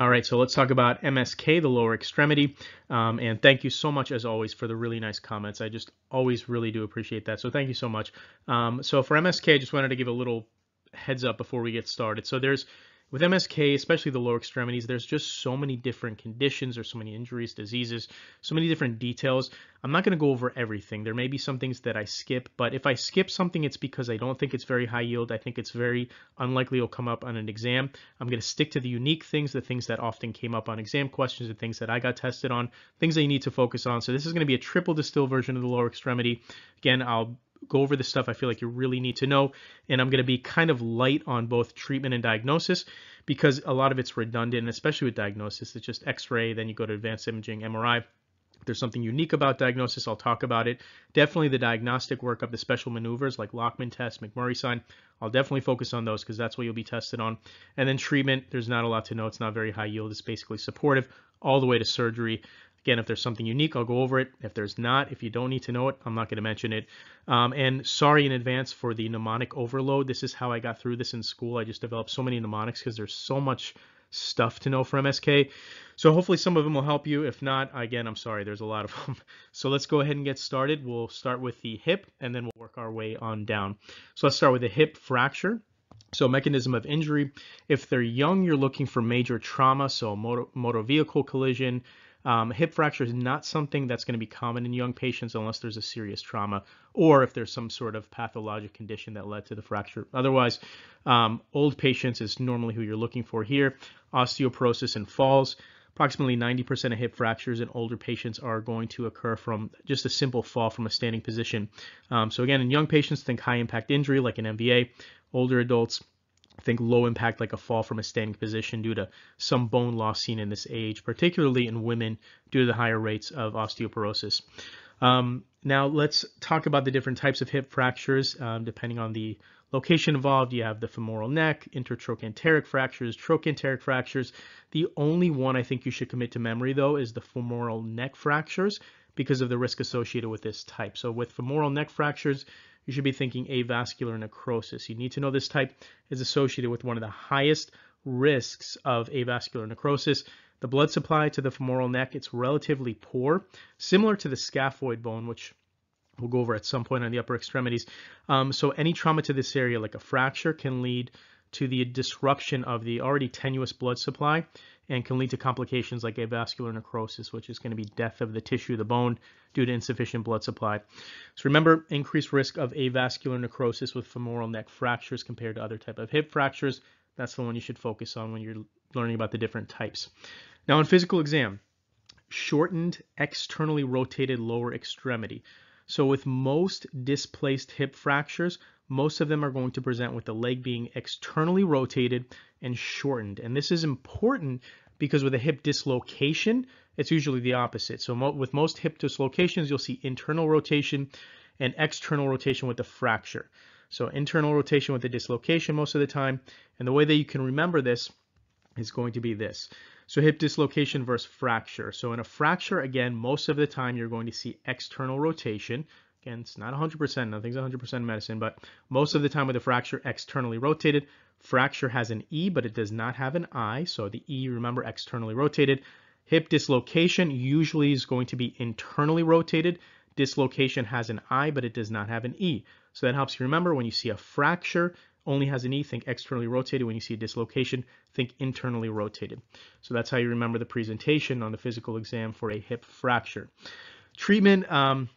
All right, so let's talk about MSK, the lower extremity. Um, and thank you so much, as always, for the really nice comments. I just always really do appreciate that. So thank you so much. Um, so for MSK, I just wanted to give a little heads up before we get started. So there's with MSK, especially the lower extremities, there's just so many different conditions or so many injuries, diseases, so many different details. I'm not going to go over everything. There may be some things that I skip, but if I skip something, it's because I don't think it's very high yield. I think it's very unlikely it'll come up on an exam. I'm going to stick to the unique things, the things that often came up on exam questions, the things that I got tested on, things that you need to focus on. So this is going to be a triple distill version of the lower extremity. Again, I'll go over the stuff I feel like you really need to know. And I'm going to be kind of light on both treatment and diagnosis because a lot of it's redundant, especially with diagnosis. It's just x-ray, then you go to advanced imaging, MRI. If there's something unique about diagnosis, I'll talk about it. Definitely the diagnostic workup, the special maneuvers like Lachman test, McMurray sign. I'll definitely focus on those because that's what you'll be tested on. And then treatment, there's not a lot to know. It's not very high yield. It's basically supportive all the way to surgery. Again, if there's something unique, I'll go over it. If there's not, if you don't need to know it, I'm not going to mention it. Um, and sorry in advance for the mnemonic overload. This is how I got through this in school. I just developed so many mnemonics because there's so much stuff to know for MSK. So hopefully some of them will help you. If not, again, I'm sorry, there's a lot of them. So let's go ahead and get started. We'll start with the hip and then we'll work our way on down. So let's start with the hip fracture. So mechanism of injury, if they're young, you're looking for major trauma, so motor, motor vehicle collision, um, hip fracture is not something that's going to be common in young patients unless there's a serious trauma or if there's some sort of pathologic condition that led to the fracture. Otherwise, um, old patients is normally who you're looking for here. Osteoporosis and falls. Approximately 90% of hip fractures in older patients are going to occur from just a simple fall from a standing position. Um, so again, in young patients, think high impact injury like an MVA. Older adults, think low impact like a fall from a standing position due to some bone loss seen in this age, particularly in women due to the higher rates of osteoporosis. Um, now let's talk about the different types of hip fractures um, depending on the location involved. You have the femoral neck, intertrochanteric fractures, trochanteric fractures. The only one I think you should commit to memory though is the femoral neck fractures because of the risk associated with this type. So with femoral neck fractures, you should be thinking avascular necrosis. You need to know this type is associated with one of the highest risks of avascular necrosis. The blood supply to the femoral neck, it's relatively poor, similar to the scaphoid bone, which we'll go over at some point on the upper extremities. Um, so any trauma to this area, like a fracture, can lead to the disruption of the already tenuous blood supply and can lead to complications like avascular necrosis, which is going to be death of the tissue, the bone, due to insufficient blood supply. So remember, increased risk of avascular necrosis with femoral neck fractures compared to other type of hip fractures. That's the one you should focus on when you're learning about the different types. Now in physical exam, shortened externally rotated lower extremity. So with most displaced hip fractures, most of them are going to present with the leg being externally rotated and shortened. And this is important because with a hip dislocation, it's usually the opposite. So mo with most hip dislocations, you'll see internal rotation and external rotation with the fracture. So internal rotation with the dislocation most of the time. And the way that you can remember this is going to be this. So hip dislocation versus fracture. So in a fracture, again, most of the time you're going to see external rotation. Again, it's not 100%, nothing's 100% medicine, but most of the time with a fracture externally rotated, fracture has an E, but it does not have an I. So the E, remember, externally rotated. Hip dislocation usually is going to be internally rotated. Dislocation has an I, but it does not have an E. So that helps you remember when you see a fracture, only has an E, think externally rotated. When you see a dislocation, think internally rotated. So that's how you remember the presentation on the physical exam for a hip fracture. Treatment, um,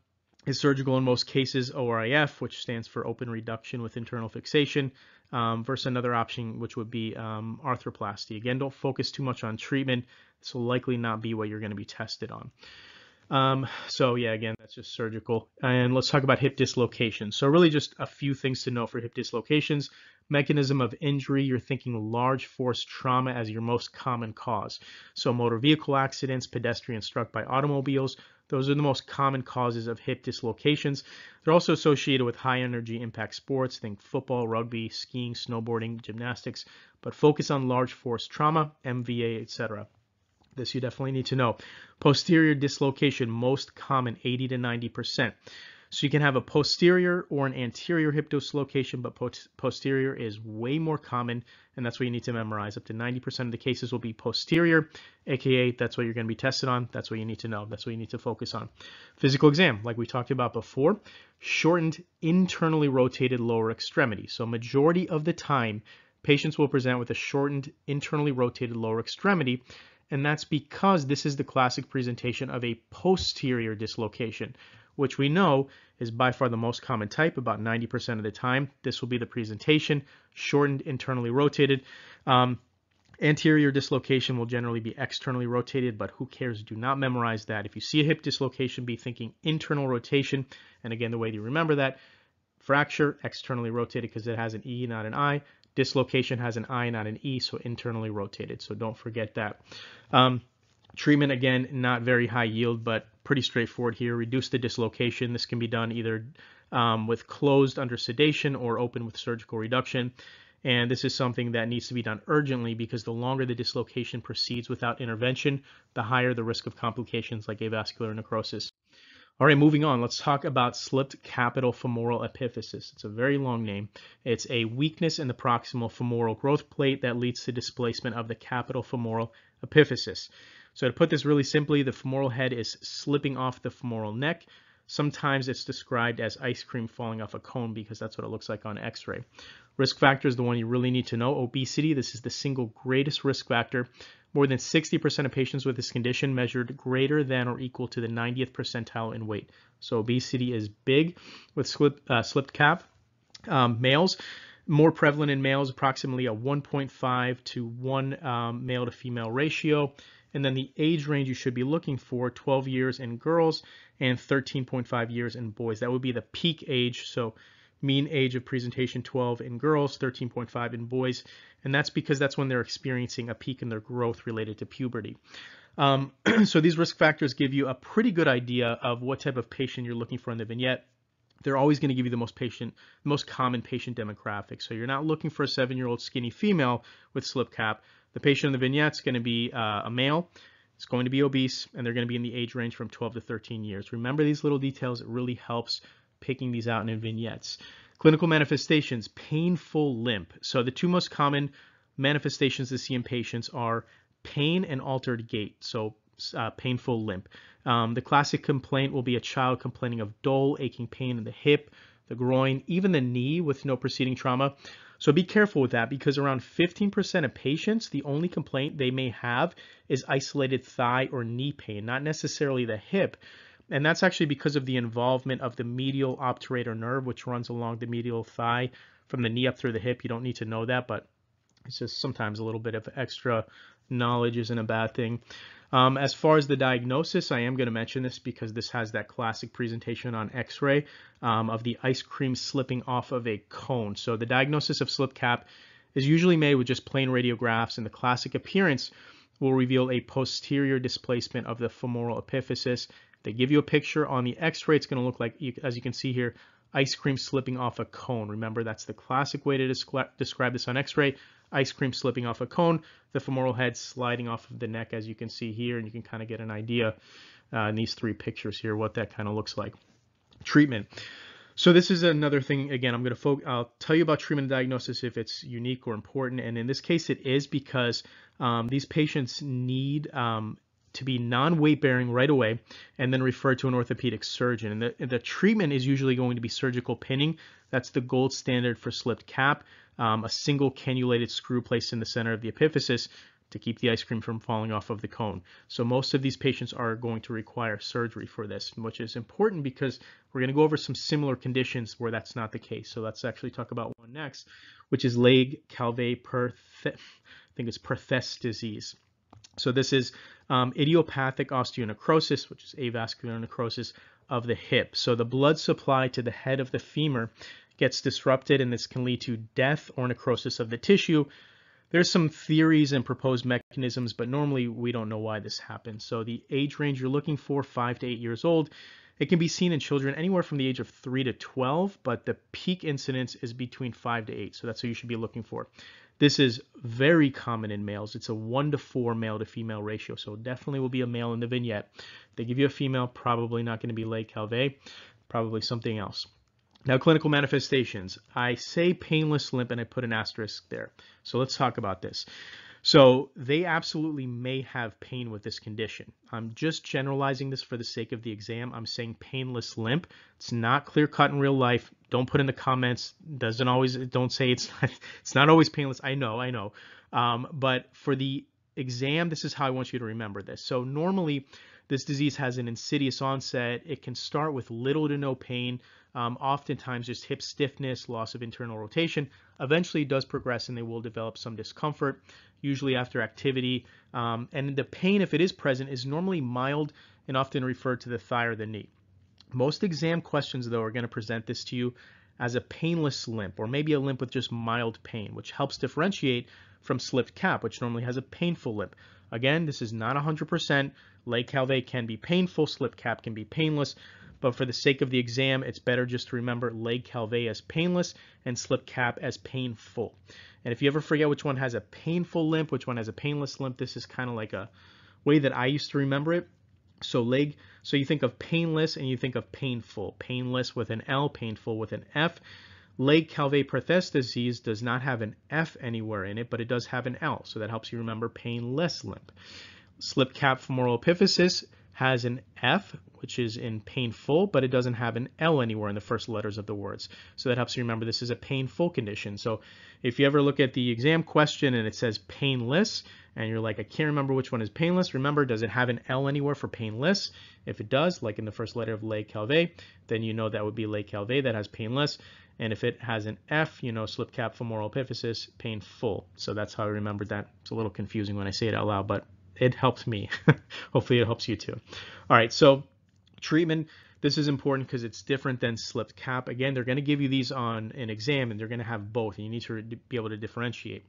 is surgical in most cases ORIF, which stands for open reduction with internal fixation, um, versus another option, which would be um, arthroplasty. Again, don't focus too much on treatment. This will likely not be what you're going to be tested on. Um, so yeah, again, that's just surgical. And let's talk about hip dislocation. So really just a few things to know for hip dislocations. Mechanism of injury, you're thinking large force trauma as your most common cause. So motor vehicle accidents, pedestrians struck by automobiles, those are the most common causes of hip dislocations. They're also associated with high energy impact sports, think football, rugby, skiing, snowboarding, gymnastics, but focus on large force trauma, MVA, etc. This you definitely need to know. Posterior dislocation, most common, 80 to 90%. So you can have a posterior or an anterior hip dislocation, but posterior is way more common, and that's what you need to memorize. Up to 90% of the cases will be posterior, aka that's what you're going to be tested on. That's what you need to know. That's what you need to focus on. Physical exam, like we talked about before, shortened internally rotated lower extremity. So majority of the time, patients will present with a shortened internally rotated lower extremity, and that's because this is the classic presentation of a posterior dislocation which we know is by far the most common type, about 90% of the time. This will be the presentation, shortened, internally rotated. Um, anterior dislocation will generally be externally rotated, but who cares? Do not memorize that. If you see a hip dislocation, be thinking internal rotation. And again, the way you remember that, fracture, externally rotated because it has an E, not an I. Dislocation has an I, not an E, so internally rotated. So don't forget that. Um, treatment, again, not very high yield, but pretty straightforward here. Reduce the dislocation. This can be done either um, with closed under sedation or open with surgical reduction. And this is something that needs to be done urgently because the longer the dislocation proceeds without intervention, the higher the risk of complications like avascular necrosis. All right, moving on. Let's talk about slipped capital femoral epiphysis. It's a very long name. It's a weakness in the proximal femoral growth plate that leads to displacement of the capital femoral epiphysis. So to put this really simply, the femoral head is slipping off the femoral neck. Sometimes it's described as ice cream falling off a cone because that's what it looks like on x-ray. Risk factor is the one you really need to know. Obesity, this is the single greatest risk factor. More than 60% of patients with this condition measured greater than or equal to the 90th percentile in weight. So obesity is big with slip, uh, slipped cap. Um, males, more prevalent in males, approximately a 1.5 to 1 um, male to female ratio. And then the age range you should be looking for 12 years in girls and 13.5 years in boys. That would be the peak age. So mean age of presentation 12 in girls, 13.5 in boys. And that's because that's when they're experiencing a peak in their growth related to puberty. Um, so these risk factors give you a pretty good idea of what type of patient you're looking for in the vignette they're always going to give you the most patient, most common patient demographic. So you're not looking for a seven-year-old skinny female with slip cap. The patient in the vignette is going to be uh, a male. It's going to be obese, and they're going to be in the age range from 12 to 13 years. Remember these little details. It really helps picking these out in vignettes. Clinical manifestations, painful limp. So the two most common manifestations to see in patients are pain and altered gait. So uh, painful limp. Um, the classic complaint will be a child complaining of dull, aching pain in the hip, the groin, even the knee with no preceding trauma. So be careful with that because around 15% of patients, the only complaint they may have is isolated thigh or knee pain, not necessarily the hip. And that's actually because of the involvement of the medial obturator nerve, which runs along the medial thigh from the knee up through the hip. You don't need to know that, but it's just sometimes a little bit of extra knowledge isn't a bad thing. Um, as far as the diagnosis, I am going to mention this because this has that classic presentation on x-ray um, of the ice cream slipping off of a cone. So the diagnosis of slip cap is usually made with just plain radiographs and the classic appearance will reveal a posterior displacement of the femoral epiphysis. They give you a picture on the x-ray. It's going to look like, as you can see here, ice cream slipping off a cone. Remember, that's the classic way to describe this on x-ray ice cream slipping off a cone, the femoral head sliding off of the neck as you can see here, and you can kind of get an idea uh, in these three pictures here what that kind of looks like. Treatment. So this is another thing, again, I'm going to focus, I'll tell you about treatment and diagnosis if it's unique or important, and in this case it is because um, these patients need um, to be non-weight bearing right away and then referred to an orthopedic surgeon. And the, the treatment is usually going to be surgical pinning. That's the gold standard for slipped cap um, a single cannulated screw placed in the center of the epiphysis to keep the ice cream from falling off of the cone. So most of these patients are going to require surgery for this, which is important because we're going to go over some similar conditions where that's not the case. So let's actually talk about one next, which is Legg-Calvé-Perthes, I think it's Perthes disease. So this is um, idiopathic osteonecrosis, which is avascular necrosis of the hip. So the blood supply to the head of the femur gets disrupted and this can lead to death or necrosis of the tissue. There's some theories and proposed mechanisms, but normally we don't know why this happens. So the age range you're looking for, 5 to 8 years old, it can be seen in children anywhere from the age of 3 to 12, but the peak incidence is between 5 to 8, so that's what you should be looking for. This is very common in males. It's a 1 to 4 male to female ratio, so definitely will be a male in the vignette. If they give you a female, probably not going to be Legg-Calvé. probably something else. Now, clinical manifestations. I say painless limp and I put an asterisk there. So let's talk about this. So they absolutely may have pain with this condition. I'm just generalizing this for the sake of the exam. I'm saying painless limp. It's not clear cut in real life. Don't put in the comments. Doesn't always. Don't say it's not, it's not always painless. I know. I know. Um, but for the exam, this is how I want you to remember this. So normally, this disease has an insidious onset. It can start with little to no pain um, oftentimes just hip stiffness, loss of internal rotation. Eventually it does progress and they will develop some discomfort, usually after activity. Um, and the pain, if it is present, is normally mild and often referred to the thigh or the knee. Most exam questions, though, are going to present this to you as a painless limp or maybe a limp with just mild pain, which helps differentiate from slipped cap, which normally has a painful limp. Again, this is not 100%. Legg-Calvé can be painful, slip cap can be painless but for the sake of the exam, it's better just to remember Legg-Calvé as painless and slip cap as painful. And if you ever forget which one has a painful limp, which one has a painless limp, this is kind of like a way that I used to remember it. So leg, so you think of painless and you think of painful. Painless with an L, painful with an F. Legg-Calvé Perthes disease does not have an F anywhere in it, but it does have an L. So that helps you remember painless limp. Slip cap femoral epiphysis has an F, which is in painful, but it doesn't have an L anywhere in the first letters of the words. So that helps you remember this is a painful condition. So if you ever look at the exam question and it says painless, and you're like, I can't remember which one is painless, remember, does it have an L anywhere for painless? If it does, like in the first letter of Legg-Calvé, then you know that would be Legg-Calvé that has painless. And if it has an F, you know, slip cap femoral epiphysis, painful. So that's how I remembered that. It's a little confusing when I say it out loud, but it helped me. Hopefully it helps you too. All right, so treatment. This is important because it's different than slipped cap. Again, they're going to give you these on an exam and they're going to have both and you need to be able to differentiate.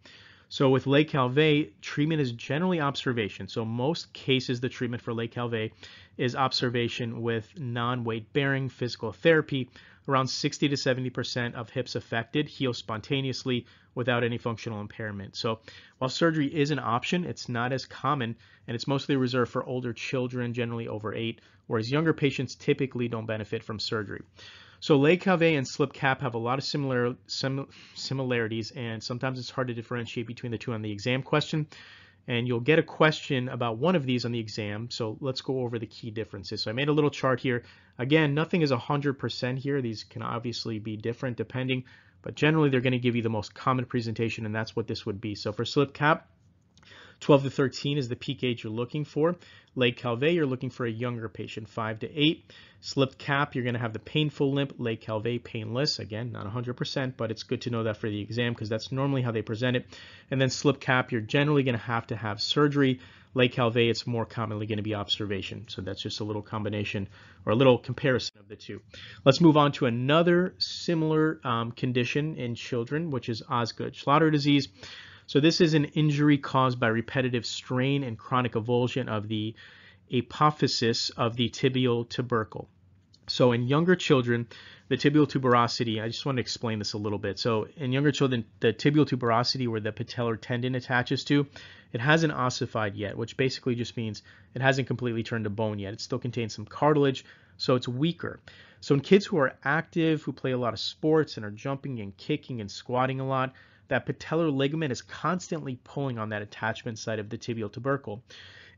So with Legg-Calvé, treatment is generally observation. So most cases, the treatment for Legg-Calvé is observation with non-weight bearing physical therapy. Around 60 to 70% of hips affected heal spontaneously without any functional impairment. So while surgery is an option, it's not as common and it's mostly reserved for older children, generally over eight, whereas younger patients typically don't benefit from surgery. So Legg-Calvé and slip cap have a lot of similar sim, similarities, and sometimes it's hard to differentiate between the two on the exam question. And you'll get a question about one of these on the exam. So let's go over the key differences. So I made a little chart here. Again, nothing is 100% here. These can obviously be different depending, but generally they're going to give you the most common presentation, and that's what this would be. So for slip cap, 12 to 13 is the peak age you're looking for. Legg-Calvé, you're looking for a younger patient, 5 to 8. Slipped cap, you're going to have the painful limp. Legg-Calvé, painless. Again, not 100%, but it's good to know that for the exam because that's normally how they present it. And then slip cap, you're generally going to have to have surgery. Legg-Calvé, it's more commonly going to be observation. So that's just a little combination or a little comparison of the two. Let's move on to another similar um, condition in children, which is Osgood-Schlatter disease. So this is an injury caused by repetitive strain and chronic avulsion of the apophysis of the tibial tubercle. So in younger children, the tibial tuberosity, I just want to explain this a little bit. So in younger children, the tibial tuberosity where the patellar tendon attaches to, it hasn't ossified yet, which basically just means it hasn't completely turned to bone yet. It still contains some cartilage, so it's weaker. So in kids who are active, who play a lot of sports and are jumping and kicking and squatting a lot, that patellar ligament is constantly pulling on that attachment side of the tibial tubercle.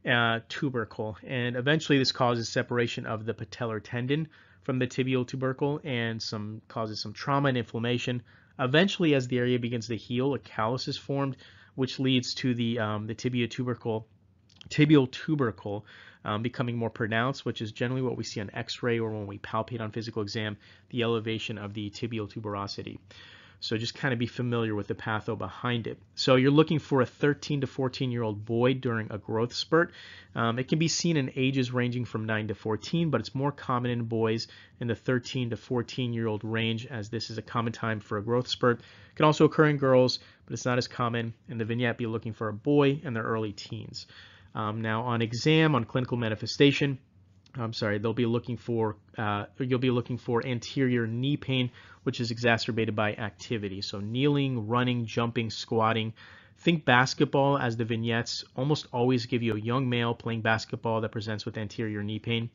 Uh, tubercle, and eventually this causes separation of the patellar tendon from the tibial tubercle and some causes some trauma and inflammation. Eventually, as the area begins to heal, a callus is formed, which leads to the um, the tibia tubercle, tibial tubercle um, becoming more pronounced, which is generally what we see on X-ray or when we palpate on physical exam, the elevation of the tibial tuberosity. So just kind of be familiar with the patho behind it. So you're looking for a 13 to 14 year old boy during a growth spurt. Um, it can be seen in ages ranging from 9 to 14, but it's more common in boys in the 13 to 14 year old range as this is a common time for a growth spurt. It can also occur in girls, but it's not as common. In the vignette, be looking for a boy in their early teens. Um, now on exam, on clinical manifestation, I'm sorry, they'll be looking for, uh, you'll be looking for anterior knee pain, which is exacerbated by activity. So kneeling, running, jumping, squatting, think basketball as the vignettes almost always give you a young male playing basketball that presents with anterior knee pain.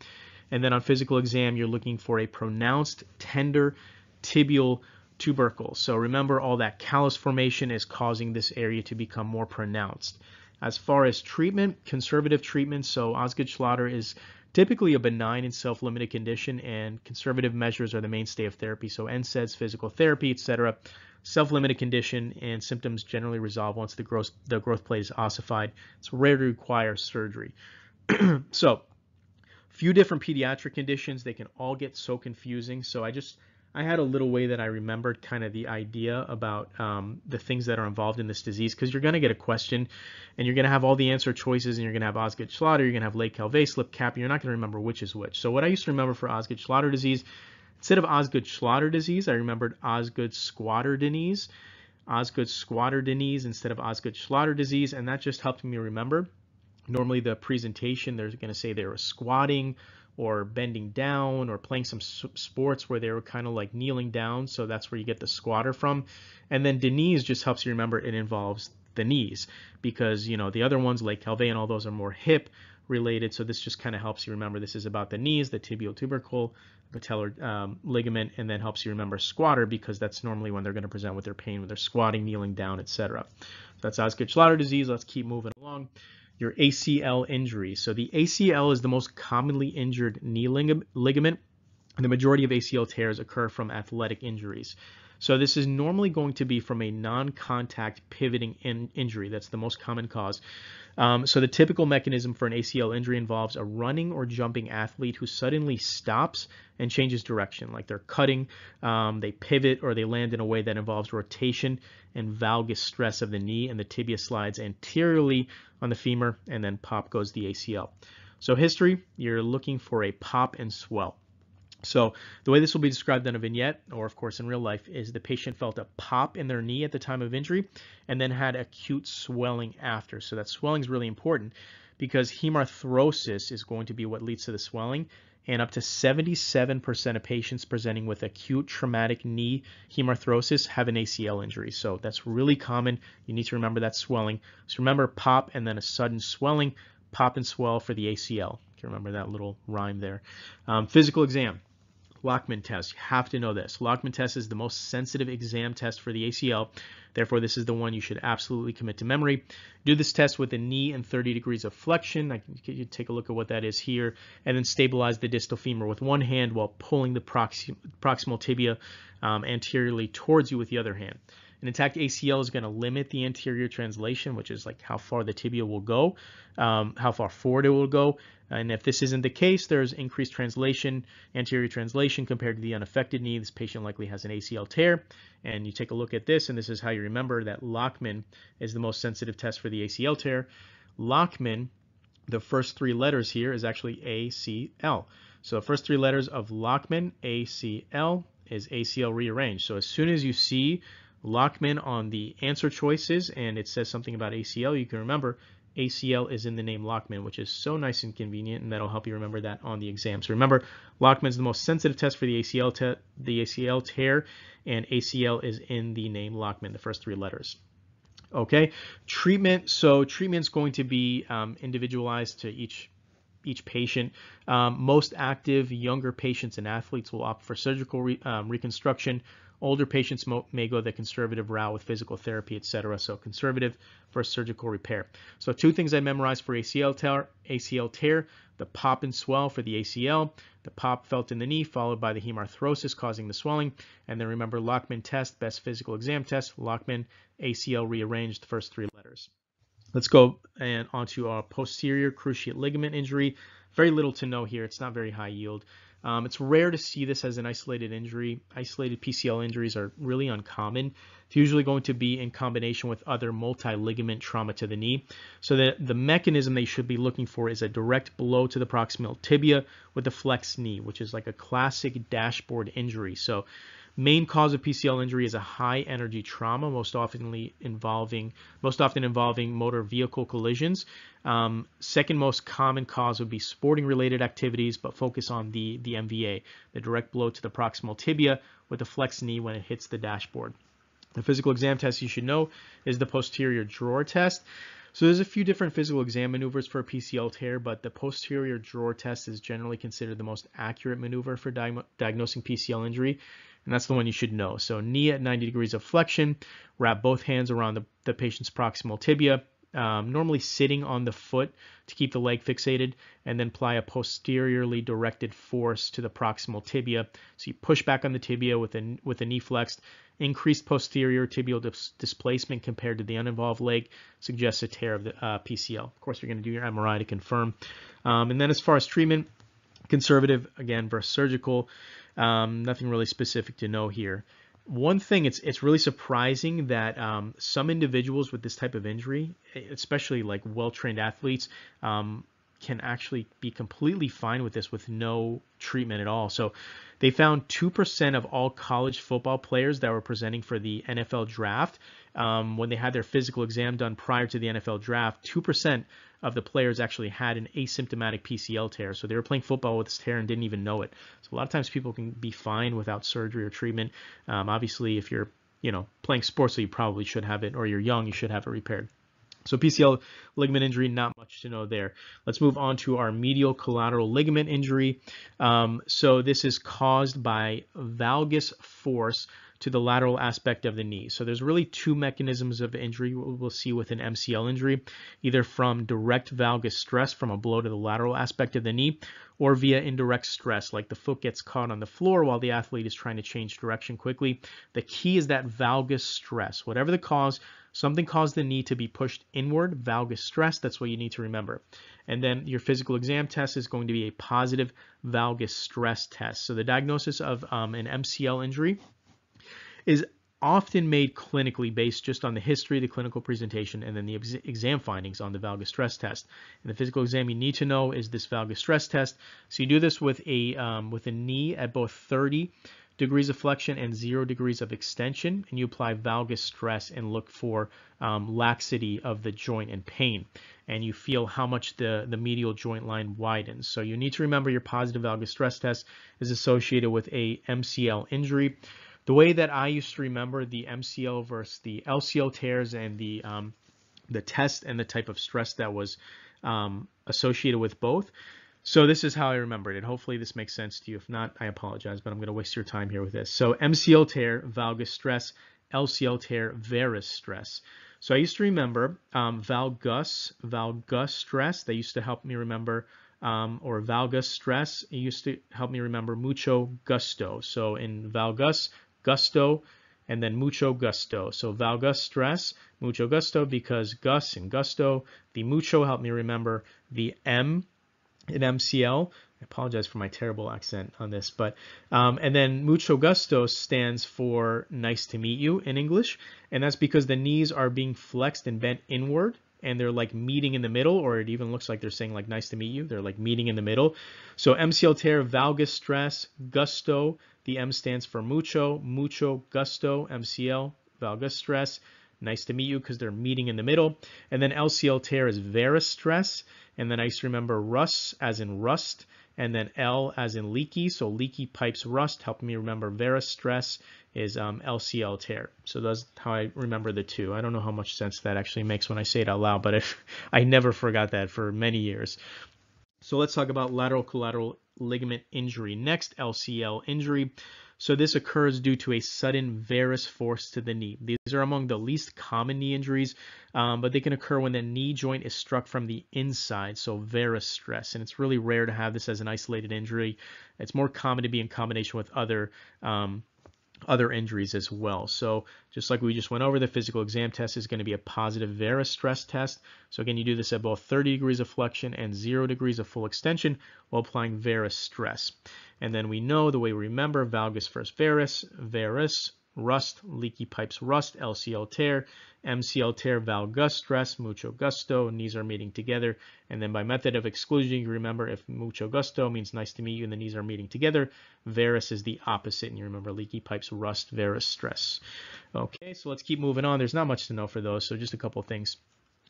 And then on physical exam, you're looking for a pronounced tender tibial tubercle. So remember all that callus formation is causing this area to become more pronounced. As far as treatment, conservative treatment, so Osgood Schlatter is typically a benign and self-limited condition and conservative measures are the mainstay of therapy. So NSAIDs, physical therapy, etc. Self-limited condition and symptoms generally resolve once the growth, the growth plate is ossified. It's rare to require surgery. so few different pediatric conditions. They can all get so confusing. So I just I had a little way that I remembered kind of the idea about um, the things that are involved in this disease because you're going to get a question and you're going to have all the answer choices and you're going to have Osgood Schlatter, you're going to have Legg-Calvé, slip cap, you're not going to remember which is which. So what I used to remember for Osgood Schlatter disease, instead of Osgood Schlatter disease, I remembered Osgood Squatter disease, Osgood Squatter disease instead of Osgood Schlatter disease, and that just helped me remember. Normally the presentation, they're going to say they were squatting or bending down or playing some sports where they were kind of like kneeling down. So that's where you get the squatter from. And then Denise just helps you remember it involves the knees because, you know, the other ones like Calvé and all those are more hip related. So this just kind of helps you remember this is about the knees, the tibial tubercle, patellar um, ligament, and then helps you remember squatter because that's normally when they're going to present with their pain when they're squatting, kneeling down, etc. So that's Osgood-Schlatter disease. Let's keep moving along your ACL injury. So the ACL is the most commonly injured knee ligament. And the majority of ACL tears occur from athletic injuries. So this is normally going to be from a non-contact pivoting in injury. That's the most common cause. Um, so the typical mechanism for an ACL injury involves a running or jumping athlete who suddenly stops and changes direction, like they're cutting, um, they pivot, or they land in a way that involves rotation and valgus stress of the knee, and the tibia slides anteriorly on the femur, and then pop goes the ACL. So history, you're looking for a pop and swell. So the way this will be described in a vignette, or of course in real life, is the patient felt a pop in their knee at the time of injury and then had acute swelling after. So that swelling is really important because hemarthrosis is going to be what leads to the swelling and up to 77% of patients presenting with acute traumatic knee hemarthrosis have an ACL injury. So that's really common. You need to remember that swelling. So remember pop and then a sudden swelling, pop and swell for the ACL. You can remember that little rhyme there. Um, physical exam. Lachman test. You have to know this. Lachman test is the most sensitive exam test for the ACL. Therefore, this is the one you should absolutely commit to memory. Do this test with a knee and 30 degrees of flexion. I can you take a look at what that is here. And then stabilize the distal femur with one hand while pulling the proxim proximal tibia um, anteriorly towards you with the other hand. An intact ACL is going to limit the anterior translation, which is like how far the tibia will go, um, how far forward it will go. And if this isn't the case, there's increased translation, anterior translation compared to the unaffected knee. This patient likely has an ACL tear. And you take a look at this, and this is how you remember that Lachman is the most sensitive test for the ACL tear. Lachman, the first three letters here is actually ACL. So the first three letters of Lachman, ACL, is ACL rearranged. So as soon as you see Lachman on the answer choices and it says something about ACL, you can remember ACL is in the name Lachman, which is so nice and convenient, and that'll help you remember that on the exam. So remember, Lachman is the most sensitive test for the ACL, te the ACL tear, and ACL is in the name Lachman, the first three letters. Okay, treatment. So treatment is going to be um, individualized to each each patient. Um, most active younger patients and athletes will opt for surgical re, um, reconstruction Older patients may go the conservative route with physical therapy, etc. So conservative versus surgical repair. So two things I memorized for ACL tear, ACL tear, the pop and swell for the ACL, the pop felt in the knee followed by the hemarthrosis causing the swelling, and then remember Lachman test, best physical exam test, Lachman ACL rearranged, the first three letters. Let's go and onto our posterior cruciate ligament injury. Very little to know here. It's not very high yield. Um, it's rare to see this as an isolated injury. Isolated PCL injuries are really uncommon. It's usually going to be in combination with other multi-ligament trauma to the knee. So the, the mechanism they should be looking for is a direct blow to the proximal tibia with a flex knee, which is like a classic dashboard injury. So Main cause of PCL injury is a high energy trauma, most often involving most often involving motor vehicle collisions. Um, second most common cause would be sporting related activities, but focus on the the MVA, the direct blow to the proximal tibia with the flex knee when it hits the dashboard. The physical exam test you should know is the posterior drawer test. So there's a few different physical exam maneuvers for a PCL tear, but the posterior drawer test is generally considered the most accurate maneuver for di diagnosing PCL injury, and that's the one you should know. So knee at 90 degrees of flexion, wrap both hands around the, the patient's proximal tibia, um, normally sitting on the foot to keep the leg fixated, and then apply a posteriorly directed force to the proximal tibia. So you push back on the tibia with a, with the knee flexed. Increased posterior tibial dis displacement compared to the uninvolved leg suggests a tear of the uh, PCL. Of course, you're going to do your MRI to confirm. Um, and then as far as treatment, conservative again versus surgical. Um, nothing really specific to know here. One thing it's it's really surprising that um, some individuals with this type of injury, especially like well-trained athletes, um, can actually be completely fine with this with no treatment at all. So they found 2% of all college football players that were presenting for the NFL draft um, when they had their physical exam done prior to the NFL draft, 2% of the players actually had an asymptomatic PCL tear. So they were playing football with this tear and didn't even know it. So a lot of times people can be fine without surgery or treatment. Um, obviously, if you're you know playing sports, so you probably should have it, or you're young, you should have it repaired. So PCL ligament injury, not much to know there. Let's move on to our medial collateral ligament injury. Um, so this is caused by valgus force to the lateral aspect of the knee. So there's really two mechanisms of injury we'll see with an MCL injury, either from direct valgus stress from a blow to the lateral aspect of the knee, or via indirect stress, like the foot gets caught on the floor while the athlete is trying to change direction quickly. The key is that valgus stress. Whatever the cause, something caused the knee to be pushed inward, valgus stress, that's what you need to remember. And then your physical exam test is going to be a positive valgus stress test. So the diagnosis of um, an MCL injury is often made clinically based just on the history, the clinical presentation, and then the ex exam findings on the valgus stress test. And the physical exam you need to know is this valgus stress test. So you do this with a um, with a knee at both 30 degrees of flexion and zero degrees of extension, and you apply valgus stress and look for um, laxity of the joint and pain. And you feel how much the, the medial joint line widens. So you need to remember your positive valgus stress test is associated with a MCL injury. The way that I used to remember the MCL versus the LCL tears and the um, the test and the type of stress that was um, associated with both. So this is how I remembered it. Hopefully this makes sense to you. If not, I apologize, but I'm going to waste your time here with this. So MCL tear, valgus stress, LCL tear, varus stress. So I used to remember um, valgus, valgus stress. They used to help me remember um, or valgus stress. It used to help me remember mucho gusto. So in valgus, gusto, and then mucho gusto. So valgus stress, mucho gusto, because gus and gusto, the mucho helped me remember the M in MCL. I apologize for my terrible accent on this, but um, and then mucho gusto stands for nice to meet you in English, and that's because the knees are being flexed and bent inward and they're like meeting in the middle, or it even looks like they're saying like nice to meet you. They're like meeting in the middle. So MCL tear, valgus stress, gusto. The M stands for mucho, mucho gusto, MCL, valgus stress. Nice to meet you because they're meeting in the middle. And then LCL tear is varus stress. And then I used to remember rus as in rust and then L as in leaky. So leaky pipes rust helped me remember varus stress is um, LCL tear. So that's how I remember the two. I don't know how much sense that actually makes when I say it out loud, but if, I never forgot that for many years. So let's talk about lateral collateral ligament injury. Next, LCL injury. So this occurs due to a sudden varus force to the knee. These are among the least common knee injuries, um, but they can occur when the knee joint is struck from the inside, so varus stress. And it's really rare to have this as an isolated injury. It's more common to be in combination with other um, other injuries as well. So just like we just went over, the physical exam test is going to be a positive varus stress test. So again, you do this at both 30 degrees of flexion and 0 degrees of full extension while applying varus stress. And then we know the way we remember valgus first varus, varus, rust, leaky pipes rust, LCL tear, MCL tear, valgus stress, mucho gusto, knees are meeting together. And then by method of exclusion, you remember if mucho gusto means nice to meet you and the knees are meeting together, varus is the opposite. And you remember leaky pipes rust, varus stress. Okay, so let's keep moving on. There's not much to know for those, so just a couple things.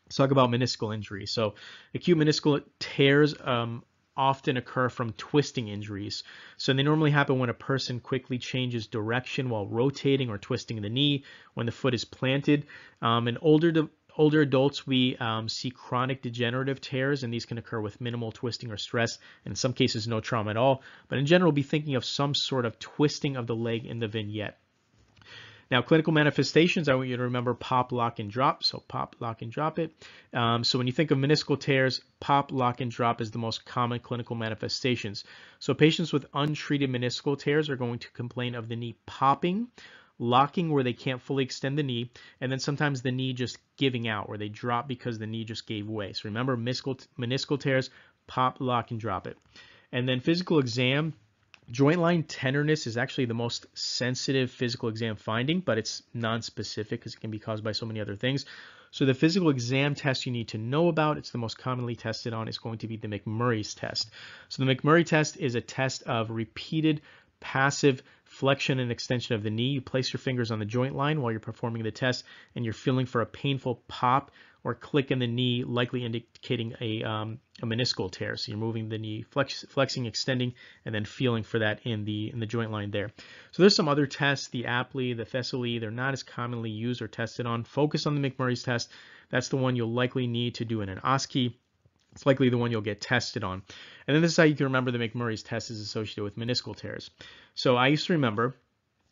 Let's talk about meniscal injury. So acute meniscal tears um, often occur from twisting injuries. So they normally happen when a person quickly changes direction while rotating or twisting the knee, when the foot is planted. Um, in older older adults, we um, see chronic degenerative tears, and these can occur with minimal twisting or stress, in some cases, no trauma at all. But in general, be thinking of some sort of twisting of the leg in the vignette. Now, clinical manifestations, I want you to remember pop, lock, and drop. So pop, lock, and drop it. Um, so when you think of meniscal tears, pop, lock, and drop is the most common clinical manifestations. So patients with untreated meniscal tears are going to complain of the knee popping, locking where they can't fully extend the knee, and then sometimes the knee just giving out where they drop because the knee just gave way. So remember meniscal, meniscal tears, pop, lock, and drop it. And then physical exam, Joint line tenderness is actually the most sensitive physical exam finding, but it's non-specific because it can be caused by so many other things. So the physical exam test you need to know about, it's the most commonly tested on, is going to be the McMurray's test. So the McMurray test is a test of repeated passive flexion and extension of the knee. You place your fingers on the joint line while you're performing the test and you're feeling for a painful pop or click in the knee, likely indicating a, um, a meniscal tear. So you're moving the knee, flex, flexing, extending, and then feeling for that in the in the joint line there. So there's some other tests, the Apley, the Thessaly, they're not as commonly used or tested on. Focus on the McMurray's test. That's the one you'll likely need to do in an OSCE. It's likely the one you'll get tested on. And then this is how you can remember the McMurray's test is associated with meniscal tears. So I used to remember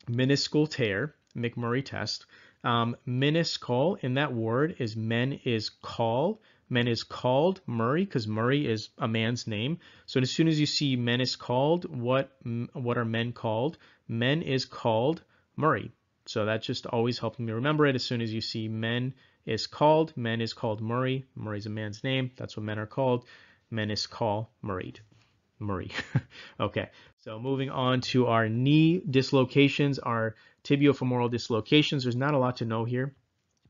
meniscal tear, McMurray test. Um, meniscal in that word is men is call. Men is called Murray because Murray is a man's name. So as soon as you see men is called, what what are men called? Men is called Murray. So that just always helping me remember it. As soon as you see men is called, men is called Murray. Murray's a man's name. That's what men are called. Men is call Murray. Murray. okay, so moving on to our knee dislocations, our tibiofemoral dislocations. There's not a lot to know here.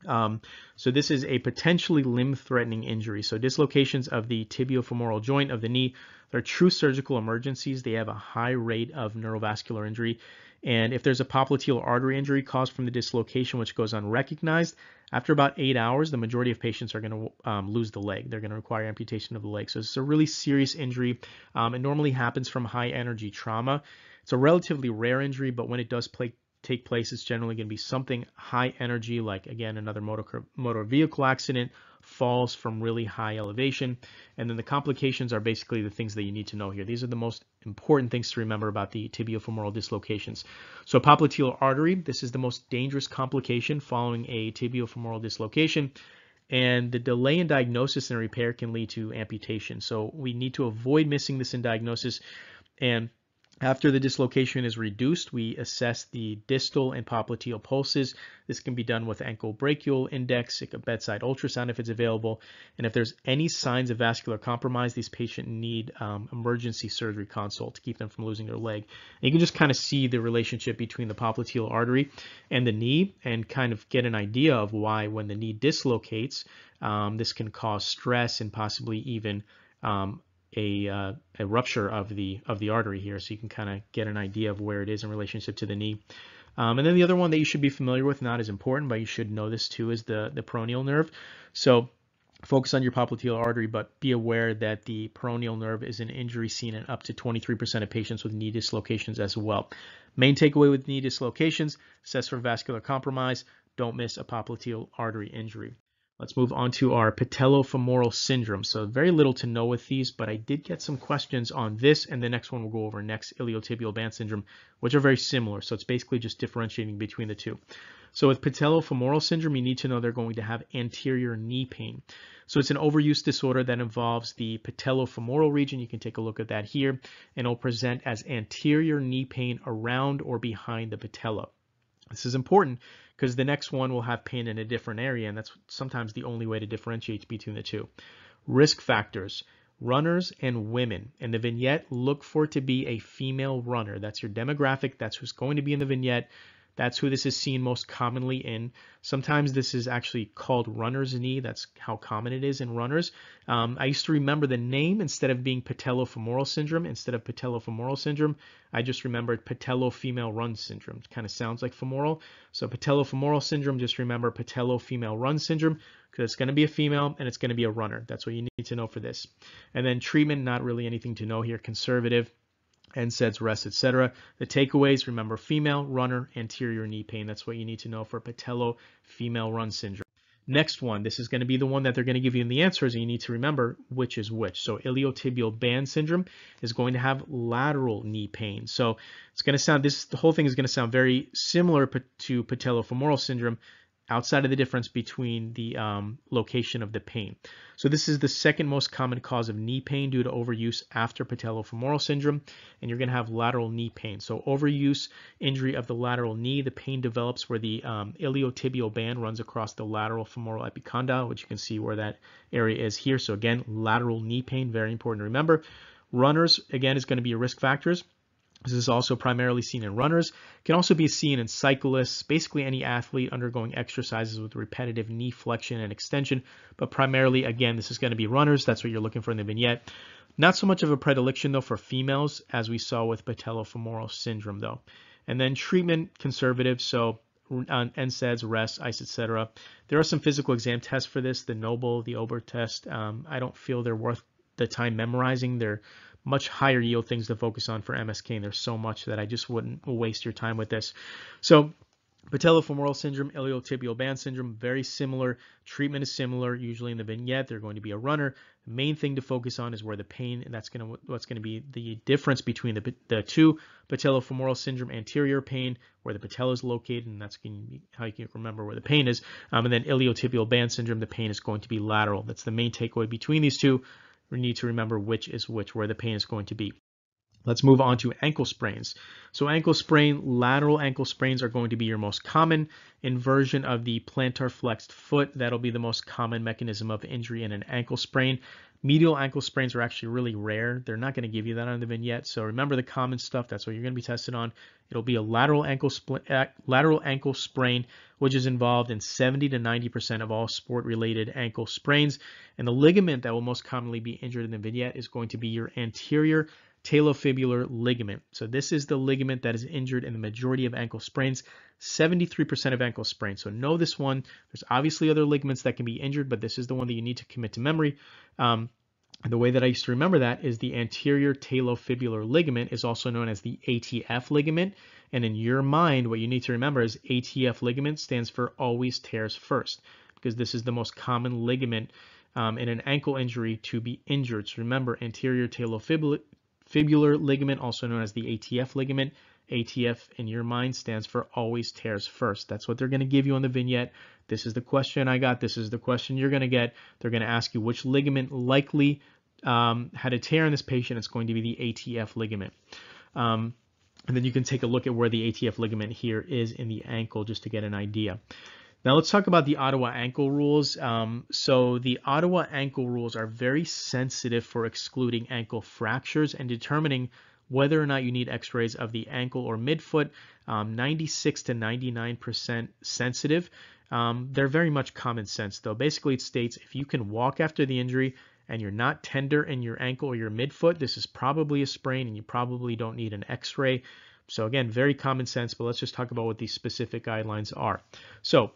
Um, so this is a potentially limb-threatening injury. So dislocations of the tibiofemoral joint of the knee, they're true surgical emergencies. They have a high rate of neurovascular injury. And if there's a popliteal artery injury caused from the dislocation, which goes unrecognized, after about eight hours, the majority of patients are going to um, lose the leg. They're going to require amputation of the leg. So it's a really serious injury. Um, it normally happens from high energy trauma. It's a relatively rare injury, but when it does play, take place, it's generally going to be something high energy, like again, another motor, motor vehicle accident, falls from really high elevation. And then the complications are basically the things that you need to know here. These are the most important things to remember about the tibiofemoral dislocations. So popliteal artery, this is the most dangerous complication following a tibiofemoral dislocation. And the delay in diagnosis and repair can lead to amputation. So we need to avoid missing this in diagnosis. And after the dislocation is reduced, we assess the distal and popliteal pulses. This can be done with ankle brachial index, a bedside ultrasound if it's available. And if there's any signs of vascular compromise, these patients need um, emergency surgery consult to keep them from losing their leg. And you can just kind of see the relationship between the popliteal artery and the knee and kind of get an idea of why when the knee dislocates, um, this can cause stress and possibly even um, a, uh, a rupture of the of the artery here, so you can kind of get an idea of where it is in relationship to the knee. Um, and then the other one that you should be familiar with, not as important, but you should know this too, is the the peroneal nerve. So focus on your popliteal artery, but be aware that the peroneal nerve is an injury seen in up to 23% of patients with knee dislocations as well. Main takeaway with knee dislocations, assess for vascular compromise, don't miss a popliteal artery injury. Let's move on to our patellofemoral syndrome. So very little to know with these, but I did get some questions on this and the next one we'll go over next, iliotibial band syndrome, which are very similar. So it's basically just differentiating between the two. So with patellofemoral syndrome, you need to know they're going to have anterior knee pain. So it's an overuse disorder that involves the patellofemoral region. You can take a look at that here, and it'll present as anterior knee pain around or behind the patella. This is important because the next one will have pain in a different area, and that's sometimes the only way to differentiate between the two. Risk factors. Runners and women. In the vignette, look for it to be a female runner. That's your demographic. That's who's going to be in the vignette. That's who this is seen most commonly in. Sometimes this is actually called runner's knee. That's how common it is in runners. Um, I used to remember the name instead of being patellofemoral syndrome. Instead of patellofemoral syndrome, I just remembered patellofemale run syndrome. It kind of sounds like femoral. So patellofemoral syndrome, just remember patellofemale run syndrome. because it's going to be a female and it's going to be a runner. That's what you need to know for this. And then treatment, not really anything to know here. Conservative, NSAIDs, rest, etc. The takeaways, remember female, runner, anterior knee pain. That's what you need to know for patello female run syndrome. Next one, this is going to be the one that they're going to give you in the answers, and you need to remember which is which. So iliotibial band syndrome is going to have lateral knee pain. So it's going to sound, this the whole thing is going to sound very similar to patellofemoral syndrome, outside of the difference between the um, location of the pain. So this is the second most common cause of knee pain due to overuse after patellofemoral syndrome, and you're going to have lateral knee pain. So overuse injury of the lateral knee, the pain develops where the um, iliotibial band runs across the lateral femoral epicondyle, which you can see where that area is here. So again, lateral knee pain, very important to remember. Runners, again, is going to be your risk factors. This is also primarily seen in runners. It can also be seen in cyclists, basically any athlete undergoing exercises with repetitive knee flexion and extension, but primarily, again, this is going to be runners. That's what you're looking for in the vignette. Not so much of a predilection, though, for females, as we saw with patellofemoral syndrome, though. And then treatment, conservative, so on NSAIDs, rest, ice, etc. There are some physical exam tests for this, the Noble, the Ober test. Um, I don't feel they're worth the time memorizing. They're much higher yield things to focus on for MSK, and there's so much that I just wouldn't waste your time with this. So patellofemoral syndrome, iliotibial band syndrome, very similar. Treatment is similar. Usually in the vignette, they're going to be a runner. The main thing to focus on is where the pain, and that's going to what's going to be the difference between the the two patellofemoral syndrome, anterior pain, where the patella is located, and that's going to be how you can remember where the pain is. Um, and then iliotibial band syndrome, the pain is going to be lateral. That's the main takeaway between these two we need to remember which is which, where the pain is going to be. Let's move on to ankle sprains. So ankle sprain, lateral ankle sprains are going to be your most common inversion of the plantar flexed foot. That'll be the most common mechanism of injury in an ankle sprain. Medial ankle sprains are actually really rare. They're not going to give you that on the vignette. So remember the common stuff. That's what you're going to be tested on. It'll be a lateral ankle lateral ankle sprain, which is involved in 70 to 90% of all sport-related ankle sprains. And the ligament that will most commonly be injured in the vignette is going to be your anterior talofibular ligament. So this is the ligament that is injured in the majority of ankle sprains, 73% of ankle sprains. So know this one. There's obviously other ligaments that can be injured, but this is the one that you need to commit to memory. Um, the way that I used to remember that is the anterior talofibular ligament is also known as the ATF ligament. And in your mind, what you need to remember is ATF ligament stands for always tears first, because this is the most common ligament um, in an ankle injury to be injured. So remember, anterior talofibular fibular ligament, also known as the ATF ligament. ATF in your mind stands for always tears first. That's what they're going to give you on the vignette. This is the question I got. This is the question you're going to get. They're going to ask you which ligament likely um, had a tear in this patient. It's going to be the ATF ligament. Um, and then you can take a look at where the ATF ligament here is in the ankle just to get an idea. Now let's talk about the Ottawa ankle rules. Um, so the Ottawa ankle rules are very sensitive for excluding ankle fractures and determining whether or not you need x-rays of the ankle or midfoot. Um, 96 to 99% sensitive. Um, they're very much common sense though. Basically it states if you can walk after the injury and you're not tender in your ankle or your midfoot, this is probably a sprain and you probably don't need an x-ray. So again, very common sense, but let's just talk about what these specific guidelines are. So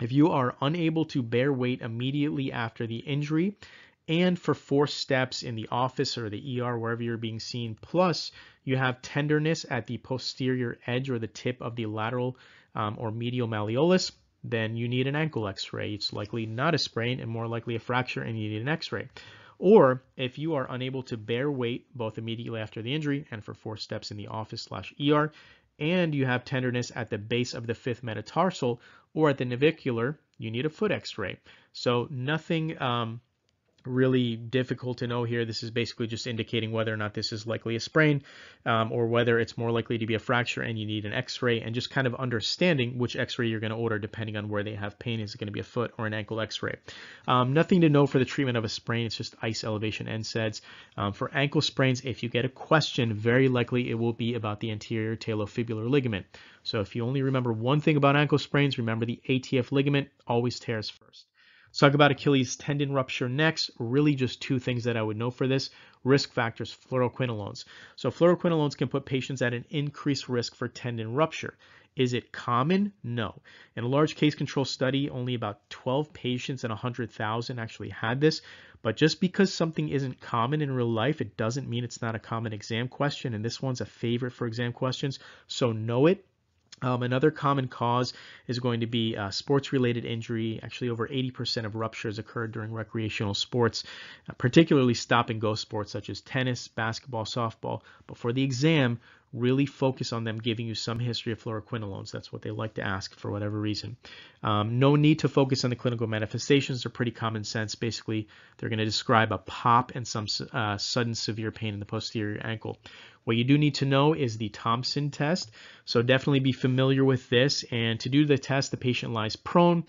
if you are unable to bear weight immediately after the injury, and for four steps in the office or the ER, wherever you're being seen, plus you have tenderness at the posterior edge or the tip of the lateral um, or medial malleolus, then you need an ankle x-ray. It's likely not a sprain and more likely a fracture and you need an x-ray. Or if you are unable to bear weight both immediately after the injury and for four steps in the office slash ER, and you have tenderness at the base of the fifth metatarsal or at the navicular, you need a foot x-ray. So nothing um, really difficult to know here. This is basically just indicating whether or not this is likely a sprain um, or whether it's more likely to be a fracture and you need an x-ray and just kind of understanding which x-ray you're going to order depending on where they have pain. Is it going to be a foot or an ankle x-ray? Um, nothing to know for the treatment of a sprain. It's just ice elevation NSAIDs. Um, for ankle sprains, if you get a question, very likely it will be about the anterior talofibular ligament. So if you only remember one thing about ankle sprains, remember the ATF ligament always tears first. Talk about Achilles tendon rupture next. Really just two things that I would know for this. Risk factors, fluoroquinolones. So fluoroquinolones can put patients at an increased risk for tendon rupture. Is it common? No. In a large case control study, only about 12 patients in 100,000 actually had this. But just because something isn't common in real life, it doesn't mean it's not a common exam question. And this one's a favorite for exam questions. So know it um, another common cause is going to be uh, sports-related injury. Actually, over 80% of ruptures occurred during recreational sports, uh, particularly stop-and-go sports such as tennis, basketball, softball. But for the exam, really focus on them giving you some history of fluoroquinolones. That's what they like to ask for whatever reason. Um, no need to focus on the clinical manifestations. They're pretty common sense. Basically, they're going to describe a pop and some uh, sudden severe pain in the posterior ankle. What you do need to know is the Thompson test. So definitely be familiar with this. And to do the test, the patient lies prone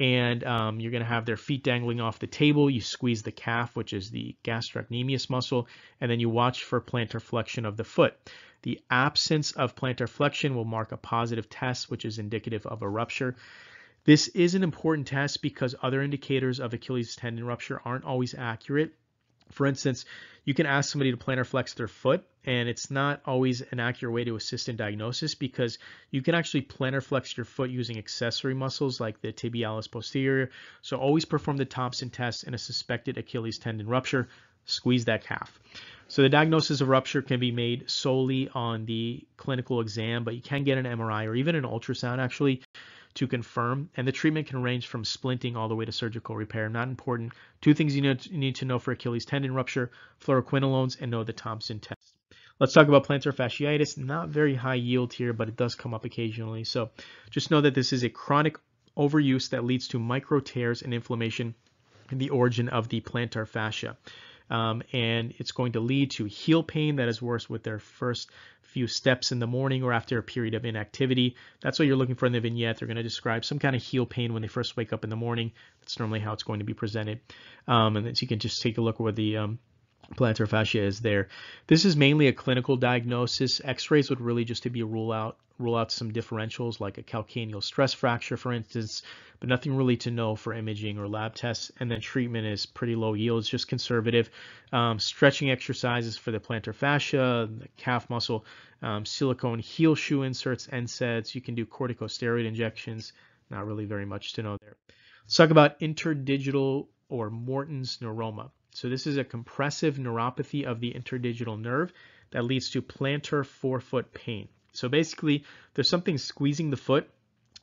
and um, you're going to have their feet dangling off the table. You squeeze the calf, which is the gastrocnemius muscle, and then you watch for plantar flexion of the foot. The absence of plantar flexion will mark a positive test, which is indicative of a rupture. This is an important test because other indicators of Achilles tendon rupture aren't always accurate. For instance, you can ask somebody to plantar flex their foot, and it's not always an accurate way to assist in diagnosis because you can actually plantar flex your foot using accessory muscles like the tibialis posterior. So always perform the Thompson test in a suspected Achilles tendon rupture. Squeeze that calf. So the diagnosis of rupture can be made solely on the clinical exam, but you can get an MRI or even an ultrasound actually to confirm. And the treatment can range from splinting all the way to surgical repair. Not important. Two things you need to know for Achilles tendon rupture, fluoroquinolones, and know the Thompson test. Let's talk about plantar fasciitis. Not very high yield here, but it does come up occasionally. So just know that this is a chronic overuse that leads to micro tears and inflammation in the origin of the plantar fascia. Um, and it's going to lead to heel pain that is worse with their first few steps in the morning or after a period of inactivity. That's what you're looking for in the vignette. They're going to describe some kind of heel pain when they first wake up in the morning. That's normally how it's going to be presented. Um, and then so you can just take a look where the um, plantar fascia is there. This is mainly a clinical diagnosis. X-rays would really just to be a rule out rule out some differentials like a calcaneal stress fracture, for instance, but nothing really to know for imaging or lab tests. And then treatment is pretty low yield, it's just conservative. Um, stretching exercises for the plantar fascia, the calf muscle, um, silicone heel shoe inserts, NSAIDs. You can do corticosteroid injections. Not really very much to know there. Let's talk about interdigital or Morton's neuroma. So this is a compressive neuropathy of the interdigital nerve that leads to plantar forefoot pain. So basically, there's something squeezing the foot,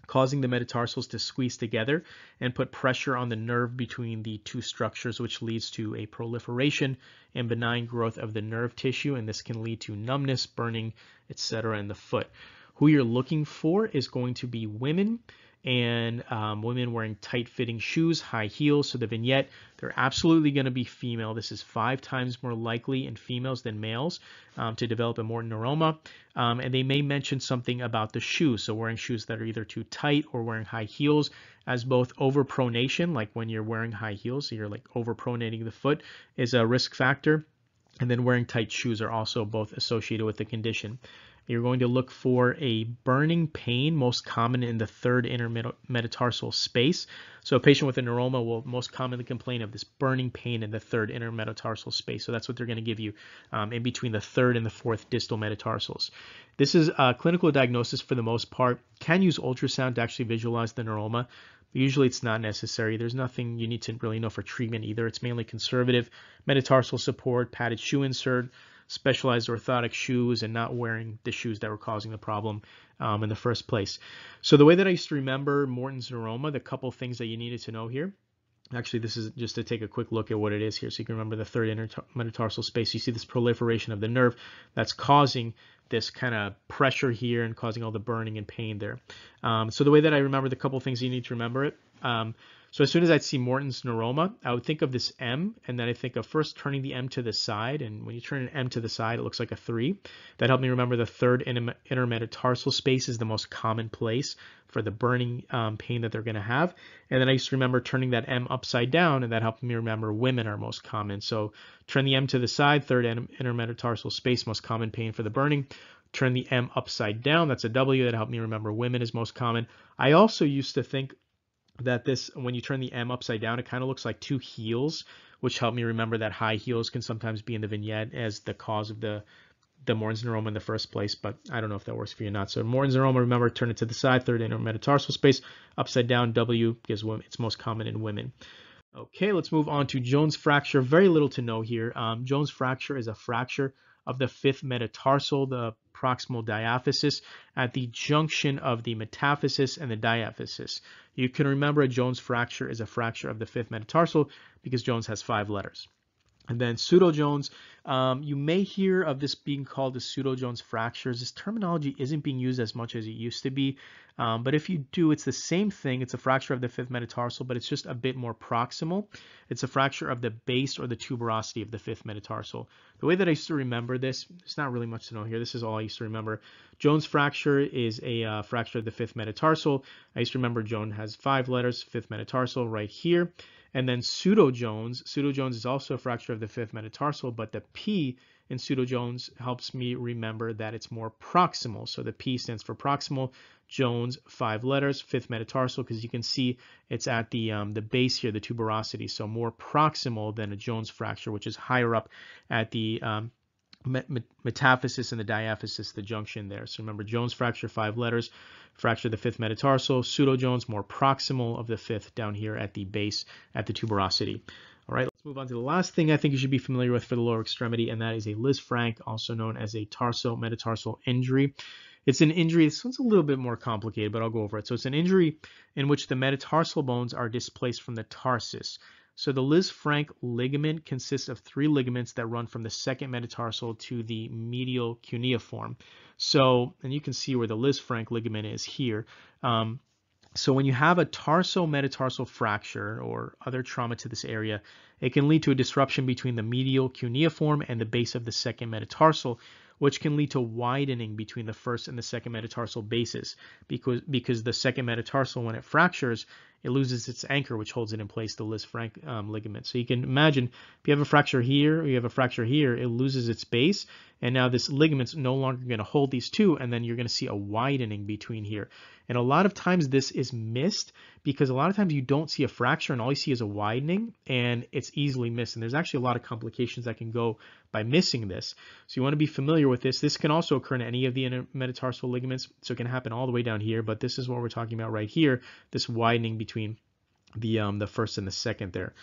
causing the metatarsals to squeeze together and put pressure on the nerve between the two structures, which leads to a proliferation and benign growth of the nerve tissue. And this can lead to numbness, burning, etc. in the foot. Who you're looking for is going to be women and um, women wearing tight fitting shoes, high heels. So the vignette, they're absolutely going to be female. This is five times more likely in females than males um, to develop a Morton neuroma. Um, and they may mention something about the shoes. So wearing shoes that are either too tight or wearing high heels as both overpronation, like when you're wearing high heels, so you're like overpronating the foot is a risk factor. And then wearing tight shoes are also both associated with the condition. You're going to look for a burning pain, most common in the third intermetatarsal space. So a patient with a neuroma will most commonly complain of this burning pain in the third intermetatarsal space. So that's what they're going to give you um, in between the third and the fourth distal metatarsals. This is a clinical diagnosis for the most part. Can use ultrasound to actually visualize the neuroma. Usually it's not necessary. There's nothing you need to really know for treatment either. It's mainly conservative, metatarsal support, padded shoe insert, specialized orthotic shoes and not wearing the shoes that were causing the problem um, in the first place. So the way that I used to remember Morton's neuroma, the couple things that you needed to know here, Actually, this is just to take a quick look at what it is here. So you can remember the third intermetatarsal space. You see this proliferation of the nerve that's causing this kind of pressure here and causing all the burning and pain there. Um, so the way that I remember the couple things you need to remember it. Um, so as soon as I'd see Morton's neuroma, I would think of this M, and then I think of first turning the M to the side. And when you turn an M to the side, it looks like a 3. That helped me remember the third intermetatarsal space is the most common place for the burning um, pain that they're going to have. And then I used to remember turning that M upside down, and that helped me remember women are most common. So turn the M to the side, third intermetatarsal space, most common pain for the burning turn the M upside down. That's a W that helped me remember women is most common. I also used to think that this, when you turn the M upside down, it kind of looks like two heels, which helped me remember that high heels can sometimes be in the vignette as the cause of the the Morton's neuroma in the first place, but I don't know if that works for you or not. So Morton's neuroma, remember, turn it to the side, third intermetatarsal space, upside down W because it's most common in women. Okay, let's move on to Jones fracture. Very little to know here. Um, Jones fracture is a fracture of the fifth metatarsal, the proximal diaphysis, at the junction of the metaphysis and the diaphysis. You can remember a Jones fracture is a fracture of the fifth metatarsal because Jones has five letters. And then pseudo-Jones, um, you may hear of this being called the pseudo-Jones fractures. This terminology isn't being used as much as it used to be. Um, but if you do, it's the same thing. It's a fracture of the fifth metatarsal, but it's just a bit more proximal. It's a fracture of the base or the tuberosity of the fifth metatarsal. The way that I used to remember this, it's not really much to know here. This is all I used to remember. Jones fracture is a uh, fracture of the fifth metatarsal. I used to remember Jones has five letters, fifth metatarsal right here. And then pseudo-Jones, pseudo-Jones is also a fracture of the fifth metatarsal, but the P in pseudo-Jones helps me remember that it's more proximal. So the P stands for proximal. Jones, five letters, fifth metatarsal, because you can see it's at the um, the base here, the tuberosity. So more proximal than a Jones fracture, which is higher up at the um, metaphysis and the diaphysis, the junction there. So remember, Jones fracture, five letters, fracture the fifth metatarsal, pseudo-Jones, more proximal of the fifth down here at the base, at the tuberosity. All right, let's move on to the last thing I think you should be familiar with for the lower extremity, and that is a Lisfranc, also known as a tarso-metatarsal injury. It's an injury, this one's a little bit more complicated, but I'll go over it. So it's an injury in which the metatarsal bones are displaced from the tarsus. So the Lisfranc ligament consists of three ligaments that run from the second metatarsal to the medial cuneiform. So, and you can see where the Lisfranc ligament is here. Um, so when you have a tarso-metatarsal fracture or other trauma to this area, it can lead to a disruption between the medial cuneiform and the base of the second metatarsal, which can lead to widening between the first and the second metatarsal bases because, because the second metatarsal, when it fractures, it loses its anchor, which holds it in place, the Lisfranc um, ligament. So you can imagine if you have a fracture here, or you have a fracture here, it loses its base, and now this ligament's no longer going to hold these two, and then you're going to see a widening between here. And a lot of times this is missed because a lot of times you don't see a fracture and all you see is a widening and it's easily missed. And there's actually a lot of complications that can go by missing this. So you want to be familiar with this. This can also occur in any of the intermetatarsal ligaments. So it can happen all the way down here, but this is what we're talking about right here, this widening between the um, the first and the second there.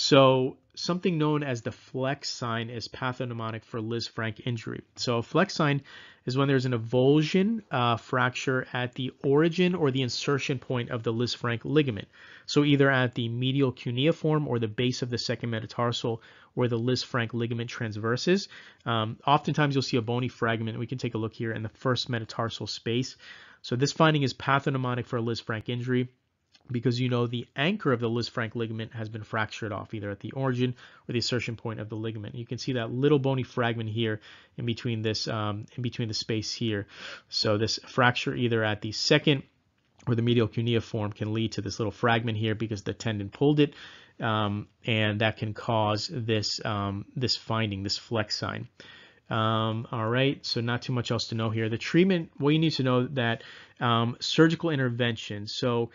So something known as the fleck sign is pathognomonic for Liz Lisfranc injury. So a fleck sign is when there's an avulsion uh, fracture at the origin or the insertion point of the Liz Lisfranc ligament. So either at the medial cuneiform or the base of the second metatarsal where the Liz Lisfranc ligament transverses. Um, oftentimes you'll see a bony fragment. We can take a look here in the first metatarsal space. So this finding is pathognomonic for a Lisfranc injury because you know the anchor of the Lisfranc ligament has been fractured off either at the origin or the insertion point of the ligament. You can see that little bony fragment here in between this um, in between the space here. So this fracture either at the second or the medial cuneiform can lead to this little fragment here because the tendon pulled it um, and that can cause this um, this finding, this fleck sign. Um, all right, so not too much else to know here. The treatment, well, you need to know that um, surgical intervention. So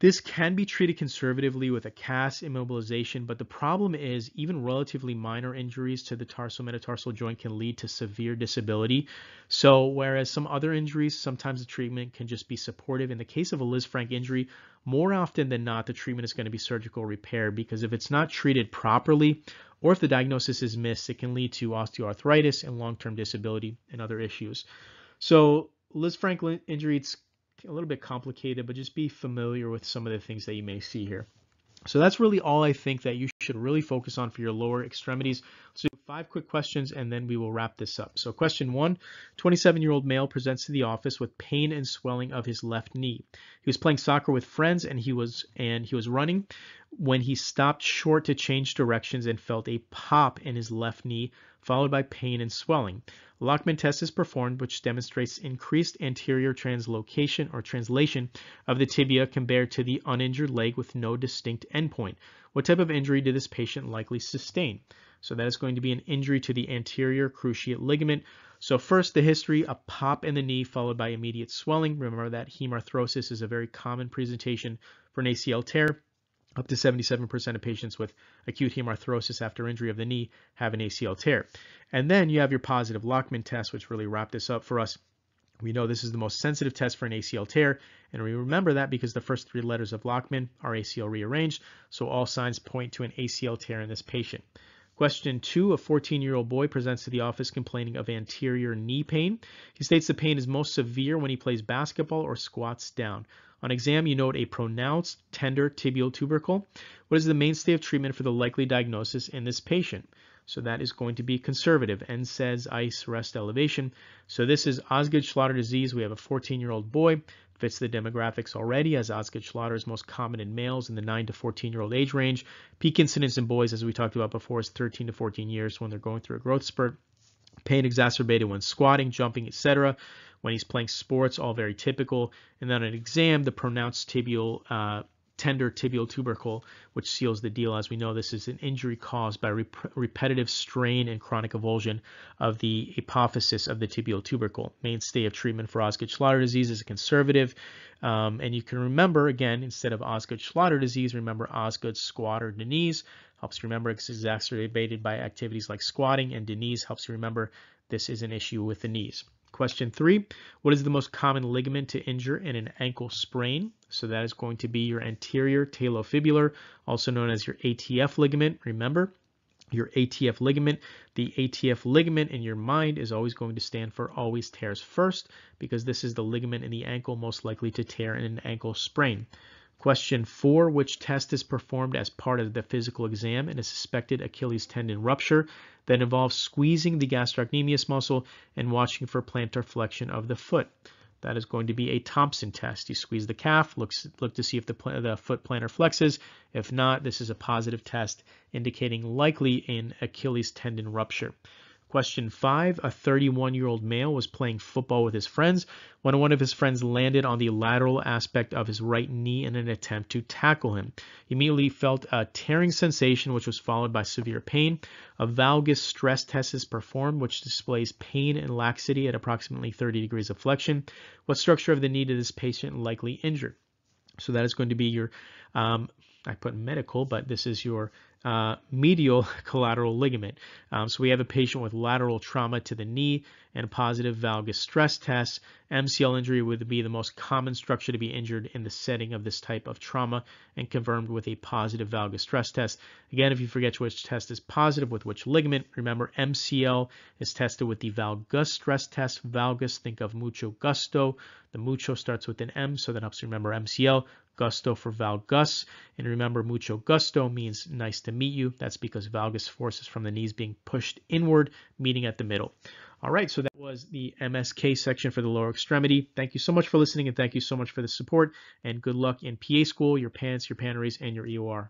this can be treated conservatively with a cast immobilization, but the problem is even relatively minor injuries to the tarsometatarsal joint can lead to severe disability. So whereas some other injuries, sometimes the treatment can just be supportive. In the case of a Lisfranc injury, more often than not, the treatment is going to be surgical repair because if it's not treated properly or if the diagnosis is missed, it can lead to osteoarthritis and long-term disability and other issues. So Lisfranc injury, it's a little bit complicated, but just be familiar with some of the things that you may see here. So that's really all I think that you should really focus on for your lower extremities. So five quick questions and then we will wrap this up. So question one, 27-year-old male presents to the office with pain and swelling of his left knee. He was playing soccer with friends and he was and he was running when he stopped short to change directions and felt a pop in his left knee followed by pain and swelling. Lachman test is performed, which demonstrates increased anterior translocation or translation of the tibia compared to the uninjured leg with no distinct endpoint. What type of injury did this patient likely sustain? So that is going to be an injury to the anterior cruciate ligament. So first, the history, a pop in the knee followed by immediate swelling. Remember that hemarthrosis is a very common presentation for an ACL tear. Up to 77% of patients with acute hemarthrosis after injury of the knee have an ACL tear. And then you have your positive Lachman test, which really wrapped this up for us. We know this is the most sensitive test for an ACL tear, and we remember that because the first three letters of Lachman are ACL rearranged, so all signs point to an ACL tear in this patient. Question two, a 14-year-old boy presents to the office complaining of anterior knee pain. He states the pain is most severe when he plays basketball or squats down. On exam, you note a pronounced tender tibial tubercle. What is the mainstay of treatment for the likely diagnosis in this patient? So that is going to be conservative. NSAIDs, ice, rest, elevation. So this is Osgood-Schlatter disease. We have a 14-year-old boy. Fits the demographics already as Osgood-Schlatter is most common in males in the 9 to 14-year-old age range. Peak incidence in boys, as we talked about before, is 13 to 14 years when they're going through a growth spurt. Pain exacerbated when squatting, jumping, etc when he's playing sports, all very typical. And then an exam, the pronounced tibial uh, tender tibial tubercle, which seals the deal. As we know, this is an injury caused by rep repetitive strain and chronic avulsion of the apophysis of the tibial tubercle. Mainstay of treatment for Osgood-Schlatter disease is a conservative. Um, and you can remember, again, instead of Osgood-Schlatter disease, remember Osgood-Squatter Denise. Helps you remember it's exacerbated by activities like squatting, and Denise helps you remember this is an issue with the knees. Question three, what is the most common ligament to injure in an ankle sprain? So that is going to be your anterior talofibular, also known as your ATF ligament. Remember, your ATF ligament. The ATF ligament in your mind is always going to stand for always tears first because this is the ligament in the ankle most likely to tear in an ankle sprain. Question four, which test is performed as part of the physical exam in a suspected Achilles tendon rupture that involves squeezing the gastrocnemius muscle and watching for plantar flexion of the foot? That is going to be a Thompson test. You squeeze the calf, looks, look to see if the, the foot plantar flexes. If not, this is a positive test indicating likely an Achilles tendon rupture. Question five, a 31 year old male was playing football with his friends when one of his friends landed on the lateral aspect of his right knee in an attempt to tackle him. He immediately felt a tearing sensation, which was followed by severe pain. A valgus stress test is performed, which displays pain and laxity at approximately 30 degrees of flexion. What structure of the knee did this patient likely injure? So that is going to be your um, I put medical, but this is your uh, medial collateral ligament. Um, so we have a patient with lateral trauma to the knee and positive valgus stress test. MCL injury would be the most common structure to be injured in the setting of this type of trauma and confirmed with a positive valgus stress test. Again, if you forget which test is positive with which ligament, remember MCL is tested with the valgus stress test. Valgus, think of mucho gusto. The mucho starts with an M, so that helps you remember MCL. Gusto for valgus. And remember, mucho gusto means nice to meet you. That's because valgus forces from the knees being pushed inward, meeting at the middle. All right, so that was the MSK section for the lower extremity. Thank you so much for listening and thank you so much for the support and good luck in PA school, your PANCE, your PANREs, and your EOR.